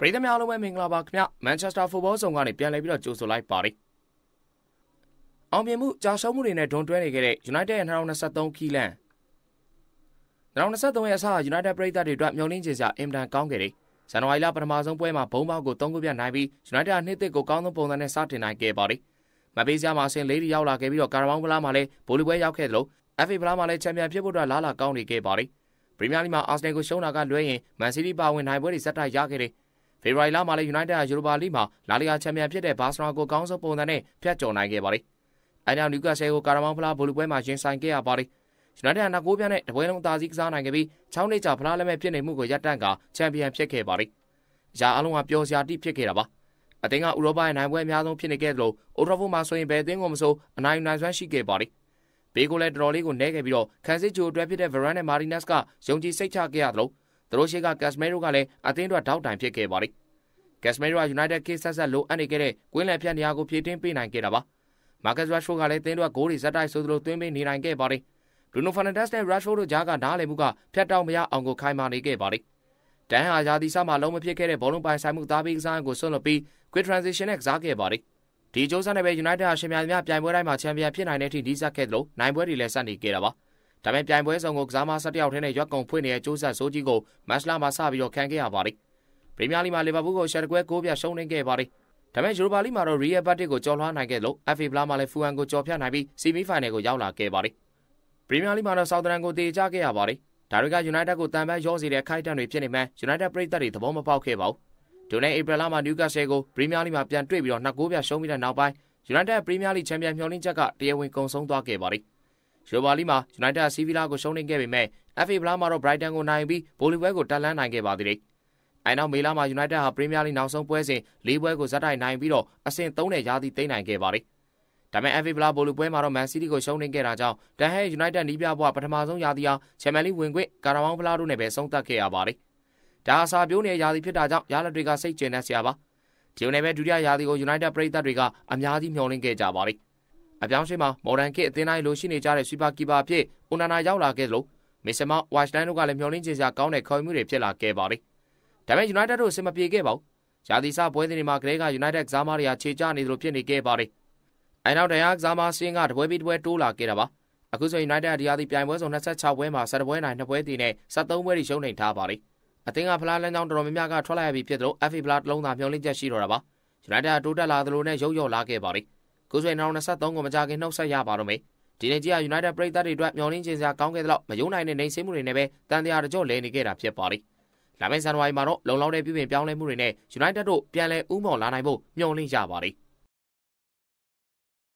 ပရိသတ်များအားလုံးပဲမင်္ဂလာပါခင်ဗျမန်ချက်စတာဖူဘောဆောင်ကနေပြန်လည်ပြီးတော့ကြိုဆိုလိုက်ပါတယ်အောင်မြင်မှုကြာရှုံးမှုတွေနဲ့ဒွန်တွဲနေခဲ့တဲ့ United ရဲ့2023ခီလန်2023ရဲ့အစ United ပရိသတ်တွေအတွက်မျှော်လင့်ချင်စရာအင်တန်ကောင်းခဲ့တယ်ဇန်နဝါရီလပထမဆုံးပွဲမှာဘုံပေါက်ကို3ခုပြနိုင်ပြီး United နှစ်သစ်ကိုကောင်းဆုံးပုံစံနဲ့စတင်နိုင်ခဲ့ပါတယ်မပေးစရာမှာအဆင့်၄တီရောက်လာခဲ့ပြီးတော့ကာရာမောင်းဗလာမှာလည်းဗိုလ်လူပွဲရောက်ခဲ့တယ်လို့ FA ဗလာမှာလည်းချန်ပီယံဖြစ်ဖို့အတွက်လားလာကောင်းနေခဲ့ပါတယ်ပရီးမီးယားလိမှာအာဆနယ်ကိုရှုံးတာကလွဲရင်မန်စီးတီးပါဝင်နိုင်ပွဲတွေစက်တိုက်ရခဲ့တယ် ဖေဖော်ဝါရီလမှာလည်း United ကယူရိုပါလိမှာလာလီဂါချန်ပီယံဖြစ်တဲ့ဘာစနာကိုကောင်းဆုံးပုံစံနဲ့ဖျက်ကျော်နိုင်ခဲ့ပါတယ်။အဲကြောင့်နျူကာဆယ်ကိုကာရာမောင်းဖလားဗိုလ်လူပွဲမှာရင်ဆိုင်ခဲ့ရပါတယ်။ United ကနောက်ကိုးပြနဲ့တပွဲလုံးအသာစီးကစားနိုင်ခဲ့ပြီး6နှစ်ကြာဖလားလက်မဲ့ဖြစ်နေမှုကိုရပ်တန့်ကာချန်ပီယံဖြစ်ခဲ့ပါတယ်။အရာအလုံးကပျော်စရာတိဖြစ်ခဲ့တာပါ။အသင်းကဥရောပရဲ့နိုင်ပွဲအများဆုံးဖြစ်နေခဲ့သလိုအိုထရာဖို့မှာဆိုရင်ဘယ်အသင်းကိုမဆိုအနိုင်နိုင်စွမ်းရှိခဲ့ပါတယ်။ဘေးကိုလည်းတော်တော်လေးကိုနဲခဲ့ပြီးတော့ခန်းစစ်ဂျိုအတွက်ဖြစ်တဲ့ Varane နဲ့ Martinez ကယုံကြည်စိတ်ချခဲ့ရသလို သူတို့ရှိက Casemiro ကလည်းအသင်းအတွက်ထောက်တိုင်ဖြစ်ခဲ့ပါတယ်။ Casemiro က United ကိဆက်ဆက်လိုအပ်နေခဲ့တဲ့ကွင်းလယ်ဖြတ်နေရာကိုဖြည့်တင်းပေးနိုင်ခဲ့တာပါ။ Marcus Rashford ကလည်းသင်းတို့ကဂိုးတွေဇက်တိုက်ဆိုသလိုသွင်းပေးနေနိုင်ခဲ့ပါတယ်။ Bruno Fernandes နဲ့ Rashford တို့ကြားကနားလည်မှုကဖြတ်တောက်မရအောင်ကိုခိုင်မာနေခဲ့ပါတယ်။တန်ဟာယာဒီဆာမှာလုံးမဖြစ်ခဲ့တဲ့ဘောလုံးပိုင်ဆိုင်မှုသားပြီးကစားကိုဆွန့်လွတ်ပြီး quick transition နဲ့ကစားခဲ့ပါတယ်။ဒီကြိုးစားနဲ့ပဲ United ဟာရှင်မြန်များပြိုင်ပွဲတိုင်းမှာချန်ပီယံဖြစ်နိုင်တဲ့အထိဒီဆက်ခဲ့သလိုနိုင်ပွဲတွေလည်းဆက်နေခဲ့တာပါ။ ဒါပေမဲ့ပြိုင်ပွဲဆောင်ကိုကစားမ၁၁ယောက်ထဲနဲ့ရွက်ကုံဖွင့်နေတဲ့ကြိုးဆက်စိုးကြီးကိုမတ်လမှာစပြီးတော့ခံခဲ့ရပါတယ်။ပရီးမီးယားလိမှာလီဗာပူးကိုရှယ်တကွဲ9ပြရှုံးနေခဲ့ပါတယ်။ဒါပေမဲ့ယူရိုပါလိမှာတော့ရီယယ်ဘတ်တစ်ကိုကျော်လွှားနိုင်ခဲ့လို့ FA ဘလာမှာလည်းဖူဟန်ကိုကျော်ဖြတ်နိုင်ပြီးဆီမီဖိုင်နယ်ကိုရောက်လာခဲ့ပါတယ်။ပရီးမီးယားလိမှာတော့ဆောက်သရန်ကိုတေချခဲ့ရပါတယ်။ဒါတွေကယူနိုက်တက်ကိုတန်ပန်းရောစီတဲ့ခိုက်တန်တွေဖြစ်နေမှယူနိုက်တက်ပရိသတ်တွေသဘောမပေါက်ခဲ့ပါဘူး။ဒိုနေဧပြီလမှာနျူကာဆယ်ကိုပရီးမီးယားလိမှာပြန်တွေ့ပြီးတော့နှစ်ကိုးပြရှုံးပြီးတဲ့နောက်ပိုင်းယူနိုက်တက်ပရီးမီးယားလိချန်ပီယံမျှော်လင့်ချက်ကတရားဝင်ကုံဆုံးသွားခဲ့ပါတယ်။ ယူရိုပါလိမှာယူနိုက်တက်ဆီဗီလာကိုရှုံးနေခဲ့ပေမဲ့ FA ဘလာမှာတော့ဘရိုက်တန်ကိုနိုင်ပြီးဘိုလီဘဲကိုတက်လန်းနိုင်ခဲ့ပါသေးတယ်။အဲနောက်မေလမှာ United ဟာ Premier League နောက်ဆုံးပွဲစဉ်၄ပွဲကိုဇက်တိုက်နိုင်ပြီးတော့အဆင့်3နဲ့ရာသီသိမ်းနိုင်ခဲ့ပါတယ်။ဒါပေမဲ့ FA ဘလာဘိုလူပွဲမှာတော့ Man City ကိုရှုံးနိမ့်ခဲ့တာကြောင့်တန်ဟဲ United နီးပြဘွားပထမဆုံးရာသီဟာ Champions League ဝင်ခွင့်ကာရာမောင်းဖလားတို့နဲ့ပဲဆုံးသက်ခဲ့ရပါတယ်။ဒါအစာပြိုးနေရာသီဖြစ်တာကြောင့်ရလက်တွေကစိတ်ကျဉ်နေစရာပါ။ဒီလိုနဲ့ပဲဒုတိယရာသီကို United ပရိသတ်တွေကအများကြီးမျှော်လင့်ခဲ့ကြပါတယ်။ အပြောင်းရွှေ့မှာ Modern Kit အသင်းတိုင်းလိုရှိနေကြတဲ့ Super Keeper အဖြစ် Onana ရောက်လာခဲ့လို့မစ်ဆမ Watchline တို့ကလည်းမျှော်လင့်ချင်စရာကောင်းတဲ့ခေါ်မှုတွေဖြစ်လာခဲ့ပါတယ်ဒါပေမဲ့ United တို့အဆင်မပြေခဲ့ပါဘူး။ရာသီစပွဲစဉ်တွေမှာကလေးက United ကစားမတွေကခြေကျနေသလိုဖြစ်နေခဲ့ပါတယ်။အဲနောက်တရားကစားမစင်းကတပွဲပြီးတပွဲတိုးလာခဲ့တာပါ။အခုဆို United ဒီရာသီပြိုင်ပွဲစုံ26ပွဲမှာ17ပွဲနိုင်2ပွဲတည်နဲ့73ပွဲထိရှုံးနေထားပါတယ်။အသင်းကဖလားလမ်းကြောင်းတော်တော်များများကထွက်လာရပြီဖြစ်သလို FA ဖလားတစ်လုံးသာမျှော်လင့်ချက်ရှိတော့တာပါ။ United တိုးတက်လာသလိုနဲ့ရုပ်ရော်လာခဲ့ပါတ ယ်။ခုဆိုရင်2023ကိုမကြခင်နှုတ်ဆက်ရပါတော့မယ်။ဒီနေ့ကြီးက United ပရိသတ်တွေအတွက်မျှော်လင့်ခြင်းစရာကောင်းခဲ့တဲ့လောက်မယုံနိုင်တဲ့နေဆင်းမှုတွေနဲ့ပဲတန်တရားတကြော့လဲနေခဲ့တာဖြစ်ပါတယ်။လာမယ့်ဇန်နဝါရီမှာတော့လုံလောက်တဲ့ပြုပြင်ပြောင်းလဲမှုတွေနဲ့ United တို့ပြန်လည်ဥမော်လာနိုင်ဖို့မျှော်လင့်ကြပါတယ်။